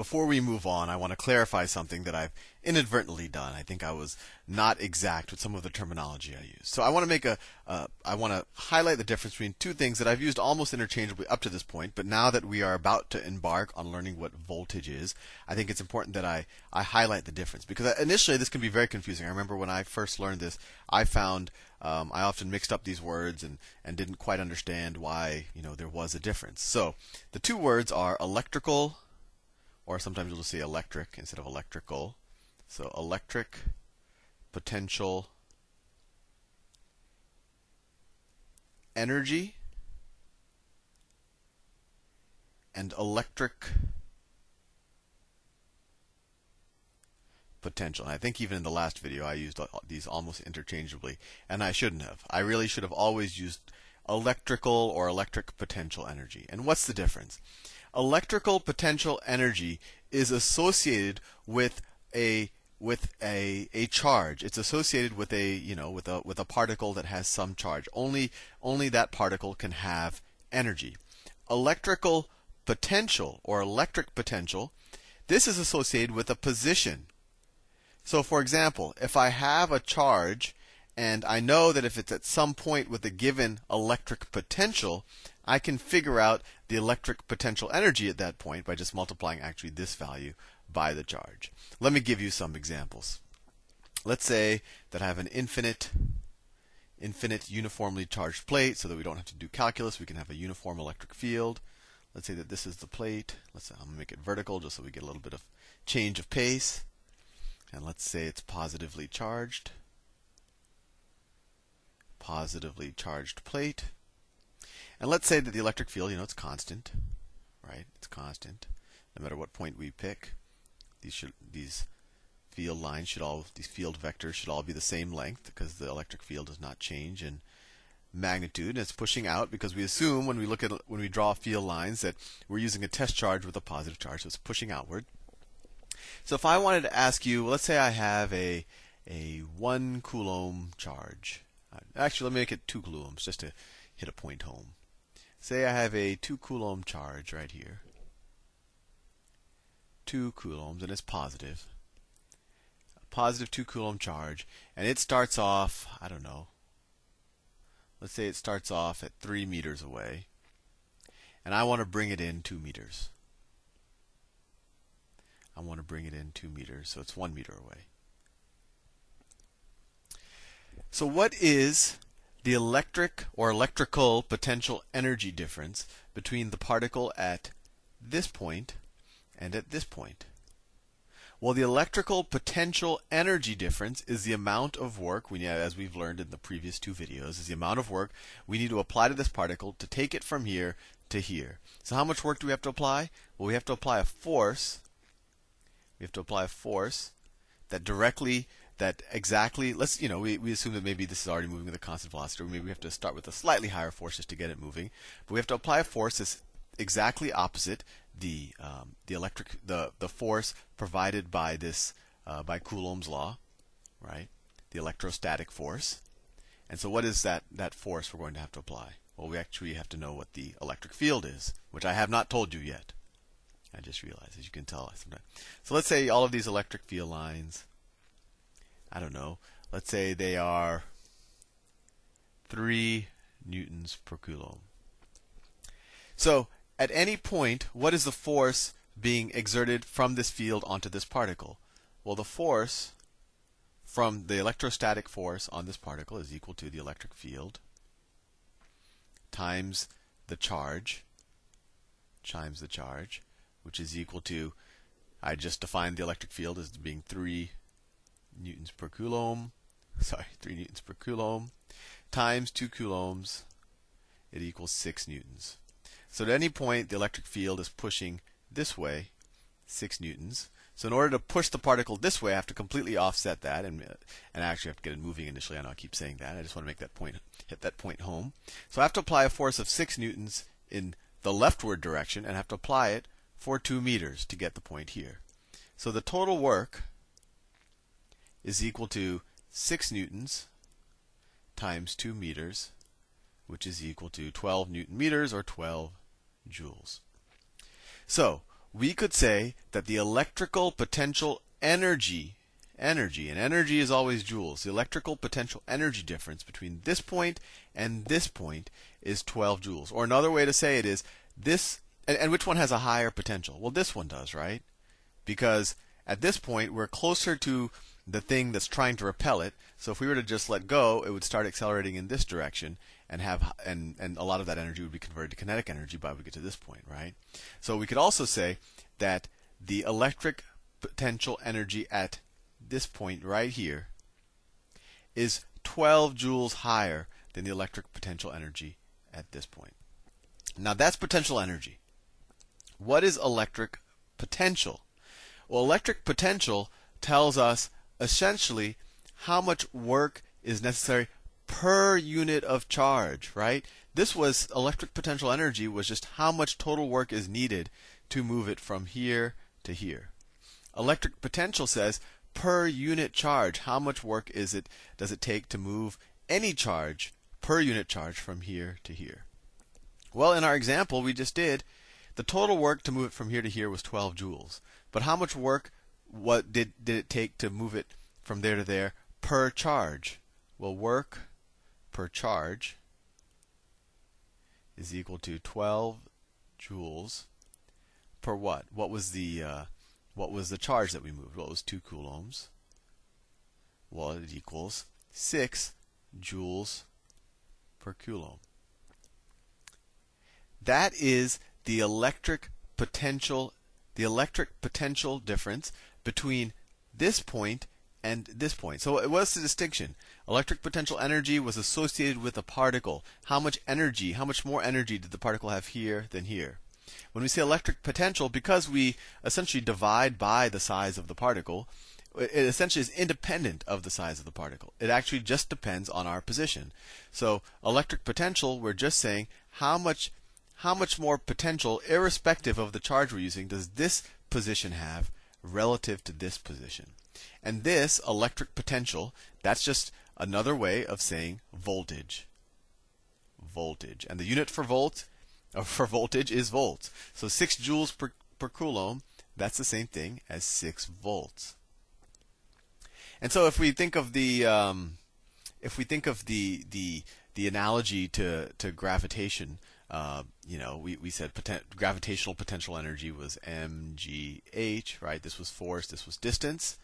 before we move on, I want to clarify something that I've inadvertently done. I think I was not exact with some of the terminology I used. So I want to make a, uh, I want to highlight the difference between two things that I've used almost interchangeably up to this point, but now that we are about to embark on learning what voltage is, I think it's important that I, I highlight the difference because initially this can be very confusing. I remember when I first learned this, I found um, I often mixed up these words and, and didn't quite understand why you know there was a difference. So the two words are electrical, or sometimes you'll just say electric instead of electrical. So electric potential energy and electric potential. And I think even in the last video I used these almost interchangeably, and I shouldn't have. I really should have always used electrical or electric potential energy. And what's the difference? Electrical potential energy is associated with a with a, a charge. It's associated with a you know with a with a particle that has some charge. Only only that particle can have energy. Electrical potential or electric potential, this is associated with a position. So for example, if I have a charge and I know that if it's at some point with a given electric potential, I can figure out the electric potential energy at that point by just multiplying actually this value by the charge. Let me give you some examples. Let's say that I have an infinite infinite uniformly charged plate so that we don't have to do calculus, we can have a uniform electric field. Let's say that this is the plate. Let's say I'm going to make it vertical just so we get a little bit of change of pace. And let's say it's positively charged. Positively charged plate. And let's say that the electric field, you know, it's constant, right? It's constant, no matter what point we pick. These should these field lines should all these field vectors should all be the same length because the electric field does not change in magnitude. And it's pushing out because we assume when we look at when we draw field lines that we're using a test charge with a positive charge, so it's pushing outward. So if I wanted to ask you, let's say I have a a one coulomb charge. Actually, let me make it two coulombs just to hit a point home. Say I have a 2 coulomb charge right here. 2 coulombs, and it's positive. A positive 2 coulomb charge, and it starts off, I don't know, let's say it starts off at 3 meters away, and I want to bring it in 2 meters. I want to bring it in 2 meters, so it's 1 meter away. So, what is the electric or electrical potential energy difference between the particle at this point and at this point. Well, the electrical potential energy difference is the amount of work, we, need, as we've learned in the previous two videos, is the amount of work we need to apply to this particle to take it from here to here. So how much work do we have to apply? Well, we have to apply a force. We have to apply a force that directly that exactly let's you know we, we assume that maybe this is already moving with a constant velocity or maybe we have to start with a slightly higher force just to get it moving. But we have to apply a force that's exactly opposite the um, the electric the the force provided by this uh, by Coulomb's law right? The electrostatic force. And so what is that that force we're going to have to apply? Well we actually have to know what the electric field is which I have not told you yet. I just realized as you can tell sometimes so let's say all of these electric field lines I don't know, let's say they are 3 newtons per coulomb. So, at any point, what is the force being exerted from this field onto this particle? Well, the force from the electrostatic force on this particle is equal to the electric field times the charge times the charge, which is equal to I just defined the electric field as being 3 newtons per coulomb, sorry, 3 newtons per coulomb, times 2 coulombs, it equals 6 newtons. So at any point, the electric field is pushing this way, 6 newtons. So in order to push the particle this way, I have to completely offset that, and uh, and I actually have to get it moving initially. I know I keep saying that. I just want to make that point, hit that point home. So I have to apply a force of 6 newtons in the leftward direction, and have to apply it for 2 meters to get the point here. So the total work is equal to 6 newtons times 2 meters, which is equal to 12 newton meters or 12 joules. So, we could say that the electrical potential energy energy and energy is always joules. The electrical potential energy difference between this point and this point is 12 joules. Or another way to say it is this and, and which one has a higher potential? Well this one does right? Because at this point we're closer to the thing that's trying to repel it. So if we were to just let go, it would start accelerating in this direction and have and and a lot of that energy would be converted to kinetic energy by we get to this point, right? So we could also say that the electric potential energy at this point right here is 12 joules higher than the electric potential energy at this point. Now that's potential energy. What is electric potential? Well, electric potential tells us essentially how much work is necessary per unit of charge, right? This was electric potential energy was just how much total work is needed to move it from here to here. Electric potential says per unit charge, how much work is it does it take to move any charge per unit charge from here to here? Well, in our example we just did, the total work to move it from here to here was 12 joules. But how much work what did did it take to move it from there to there per charge? Well, work per charge is equal to 12 joules per what? What was the uh, what was the charge that we moved? Well, it was 2 coulombs? Well, it equals 6 joules per coulomb. That is the electric potential the electric potential difference between this point and this point. So it what's the distinction? Electric potential energy was associated with a particle. How much energy, how much more energy did the particle have here than here? When we say electric potential, because we essentially divide by the size of the particle, it essentially is independent of the size of the particle. It actually just depends on our position. So electric potential, we're just saying how much how much more potential, irrespective of the charge we're using, does this position have relative to this position? And this electric potential, that's just another way of saying voltage. Voltage. And the unit for volt or for voltage is volts. So 6 joules per, per coulomb, that's the same thing as 6 volts. And so if we think of the um, if we think of the the the analogy to to gravitation, uh, you know, we, we said gravitational potential energy was mgh, right? This was force, this was distance,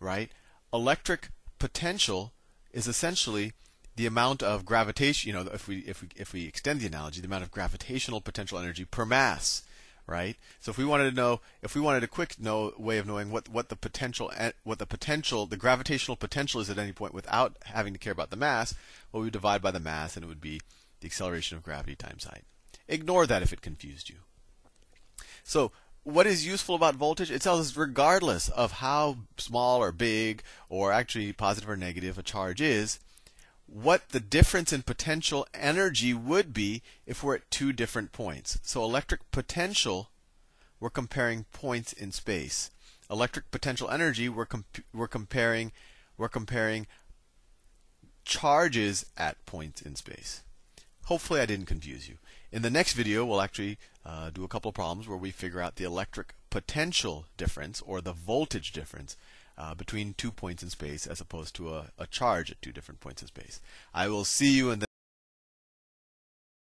right? Electric potential is essentially the amount of gravitation, you know, if we if we if we extend the analogy, the amount of gravitational potential energy per mass, right? So if we wanted to know, if we wanted a quick know, way of knowing what, what the potential what the potential the gravitational potential is at any point without having to care about the mass, well, we divide by the mass, and it would be the acceleration of gravity times height. Ignore that if it confused you. So, what is useful about voltage? It tells us regardless of how small or big or actually positive or negative a charge is, what the difference in potential energy would be if we're at two different points. So electric potential, we're comparing points in space. Electric potential energy, we're, comp- we're comparing we're comparing charges at points in space. Hopefully I didn't confuse you. In the next video, we'll actually uh, do a couple of problems where we figure out the electric potential difference or the voltage difference uh, between two points in space as opposed to a, a charge at two different points in space. I will see you in the